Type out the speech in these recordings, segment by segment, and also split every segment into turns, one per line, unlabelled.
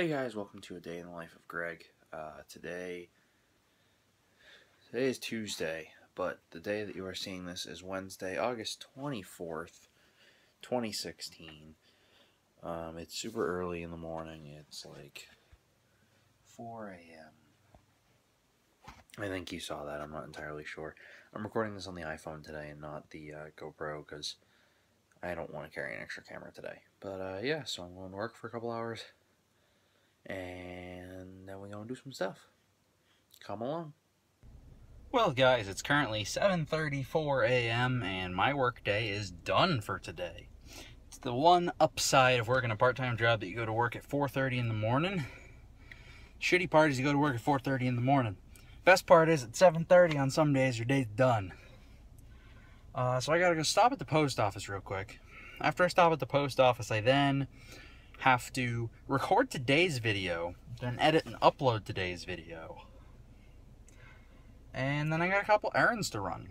Hey guys, welcome to a day in the life of Greg. Uh, today, today is Tuesday, but the day that you are seeing this is Wednesday, August 24th, 2016. Um, it's super early in the morning. It's like 4 a.m. I think you saw that. I'm not entirely sure. I'm recording this on the iPhone today and not the uh, GoPro because I don't want to carry an extra camera today. But uh, yeah, so I'm going to work for a couple hours and then we're going to do some stuff. Come along.
Well, guys, it's currently 7:34 a.m. and my workday is done for today. It's the one upside of working a part-time job that you go to work at 4:30 in the morning. Shitty part is you go to work at 4:30 in the morning. Best part is at 7:30 on some days your day's done. Uh, so I gotta go stop at the post office real quick. After I stop at the post office, I then have to record today's video, then edit and upload today's video. And then I got a couple errands to run.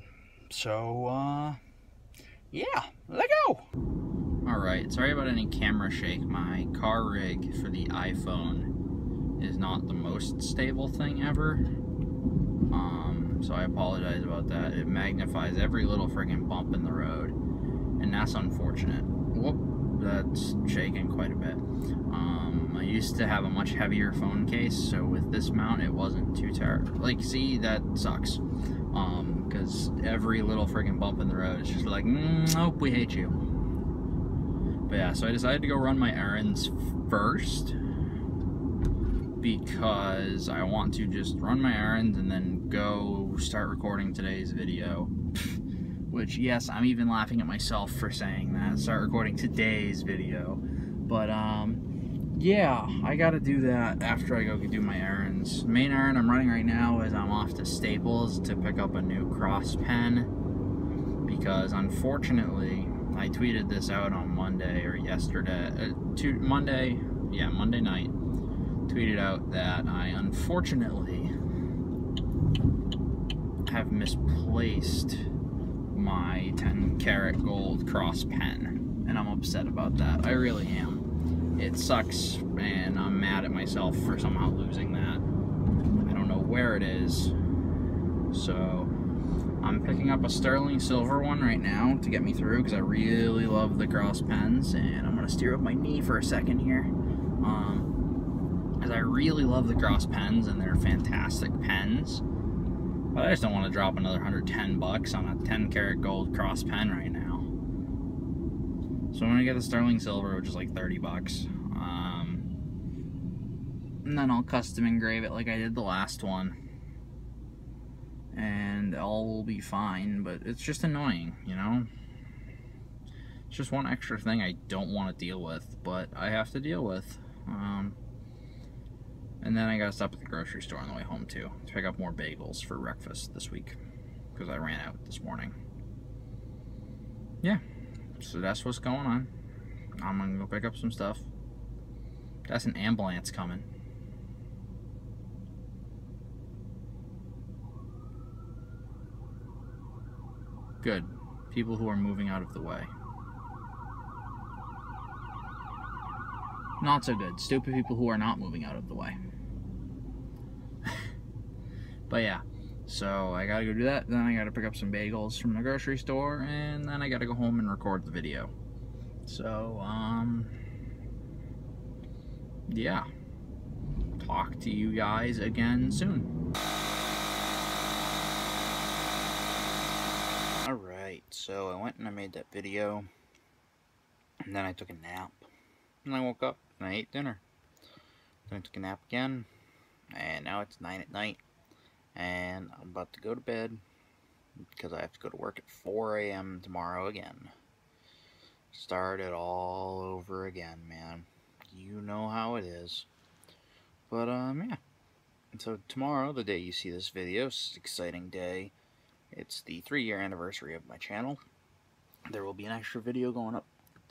So, uh, yeah, let go. Alright, sorry about any camera shake. My car rig for the iPhone is not the most stable thing ever. Um, so I apologize about that. It magnifies every little friggin' bump in the road. And that's unfortunate. Whoop that's shaking quite a bit. Um, I used to have a much heavier phone case, so with this mount, it wasn't too terrible. Like, see, that sucks. Um, because every little freaking bump in the road is just like, mm, nope, we hate you. But yeah, so I decided to go run my errands first because I want to just run my errands and then go start recording today's video. which yes i'm even laughing at myself for saying that. Start recording today's video. But um yeah i gotta do that after i go do my errands. Main errand i'm running right now is i'm off to staples to pick up a new cross pen because unfortunately i tweeted this out on monday or yesterday uh, to monday yeah monday night tweeted out that i unfortunately have misplaced my 10 karat gold cross pen and I'm upset about that. I really am. It sucks and I'm mad at myself for somehow losing that. I don't know where it is. So I'm picking up a sterling silver one right now to get me through because I really love the cross pens and I'm going to steer up my knee for a second here. Um, because I really love the cross pens and they're fantastic pens. But I just don't want to drop another 110 bucks on a 10 karat gold cross pen right now. So I'm gonna get the sterling silver, which is like 30 bucks. Um, and then I'll custom engrave it like I did the last one. And all will be fine, but it's just annoying, you know? It's just one extra thing I don't want to deal with, but I have to deal with. Um, and then I gotta stop at the grocery store on the way home too to pick up more bagels for breakfast this week because I ran out this morning. Yeah, so that's what's going on. I'm gonna go pick up some stuff. That's an ambulance coming. Good. People who are moving out of the way. Not so good. Stupid people who are not moving out of the way. but yeah, so I gotta go do that. Then I gotta pick up some bagels from the grocery store, and then I gotta go home and record the video. So, um, yeah. Talk to you guys again soon.
Alright, so I went and I made that video, and then I took a nap, and I woke up and I ate dinner. Then I took a nap again, and now it's 9 at night, and I'm about to go to bed because I have to go to work at 4 a.m. tomorrow again. Start it all over again, man. You know how it is. But, um, yeah. And so tomorrow, the day you see this video, it's an exciting day. It's the three-year anniversary of my channel. There will be an extra video going up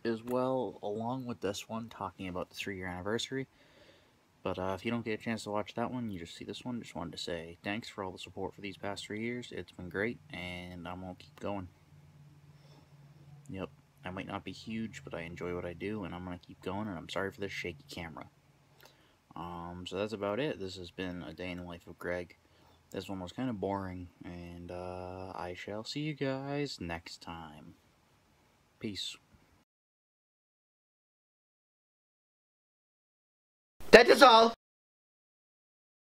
as well, along with this one, talking about the three-year anniversary. But uh, if you don't get a chance to watch that one, you just see this one, just wanted to say thanks for all the support for these past three years. It's been great, and I'm going to keep going. Yep, I might not be huge, but I enjoy what I do, and I'm going to keep going, and I'm sorry for this shaky camera.
Um, so that's about it. This has been a day in the life of Greg. This one was kind of boring, and uh, I shall see you guys next time. Peace.
That is all.